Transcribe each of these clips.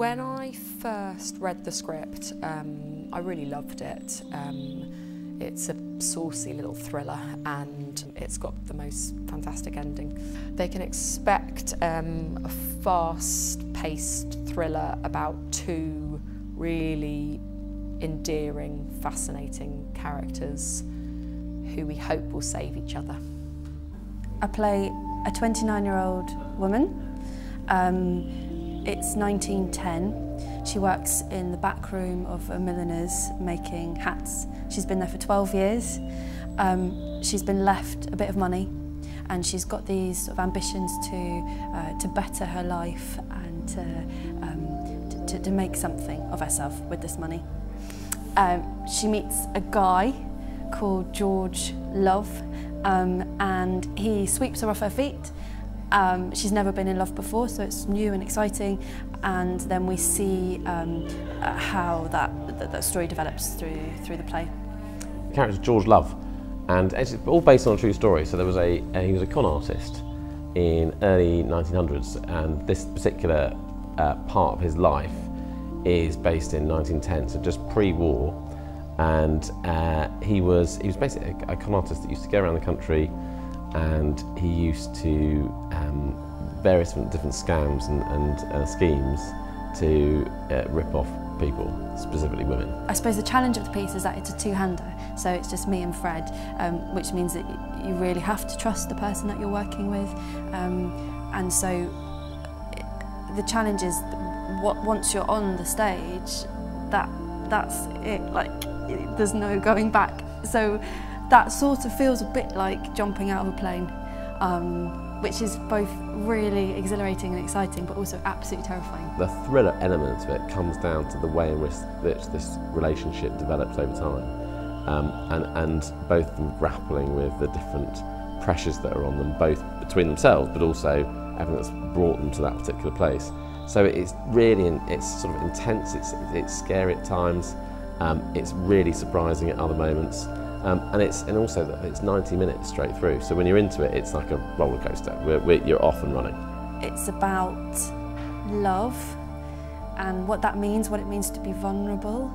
When I first read the script, um, I really loved it. Um, it's a saucy little thriller and it's got the most fantastic ending. They can expect um, a fast-paced thriller about two really endearing, fascinating characters who we hope will save each other. I play a 29 year old woman. It's 1910. She works in the back room of a milliner's making hats. She's been there for 12 years. Um, she's been left a bit of money and she's got these sort of ambitions to, uh, to better her life and to, um, to, to make something of herself with this money. Um, she meets a guy called George Love um, and he sweeps her off her feet. Um, she's never been in love before, so it's new and exciting. And then we see um, how that, that, that story develops through, through the play. The character is George Love, and it's all based on a true story. So there was a, uh, he was a con artist in early 1900s, and this particular uh, part of his life is based in 1910, so just pre-war. And uh, he was he was basically a, a con artist that used to go around the country, and he used to um, various different, scams and, and uh, schemes to uh, rip off people, specifically women. I suppose the challenge of the piece is that it's a two-hander, so it's just me and Fred, um, which means that you really have to trust the person that you're working with, um, and so the challenge is what once you're on the stage, that that's it. Like there's no going back. So that sort of feels a bit like jumping out of a plane. Um, which is both really exhilarating and exciting, but also absolutely terrifying. The thriller element of it comes down to the way in which, this relationship develops over time, um, and, and both them grappling with the different pressures that are on them, both between themselves, but also everything that's brought them to that particular place. So it's really, it's sort of intense, it's, it's scary at times, um, it's really surprising at other moments. Um, and it's and also that it's 90 minutes straight through. So when you're into it, it's like a roller coaster. We're, we're, you're off and running. It's about love and what that means, what it means to be vulnerable.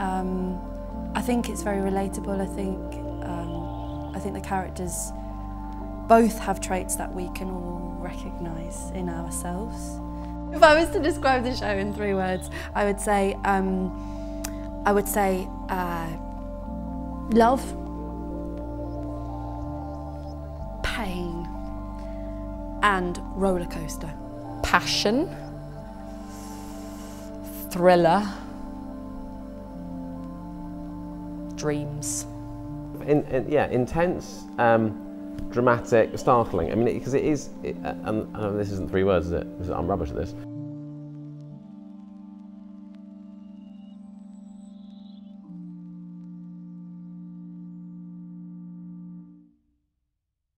Um, I think it's very relatable. I think um, I think the characters both have traits that we can all recognise in ourselves. If I was to describe the show in three words, I would say um, I would say. Uh, love, pain, and roller coaster. Passion, thriller, dreams. In, in, yeah, intense, um, dramatic, startling. I mean, because it, it is, it, uh, and, and this isn't three words, is it? I'm rubbish at this.